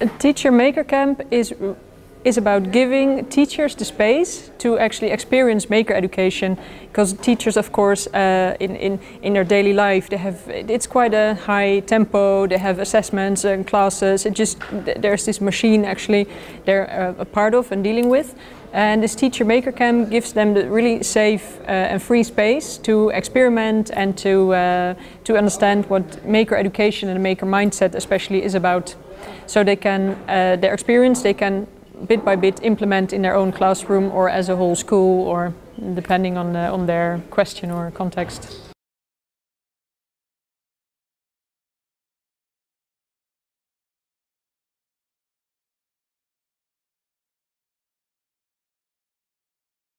A teacher maker camp is is about giving teachers the space to actually experience maker education because teachers of course uh, in, in, in their daily life they have it's quite a high tempo they have assessments and classes it just there's this machine actually they're uh, a part of and dealing with. And this teacher maker camp gives them the really safe uh, and free space to experiment and to uh, to understand what maker education and maker mindset especially is about so they can uh, their experience they can bit by bit implement in their own classroom or as a whole school or depending on, the, on their question or context.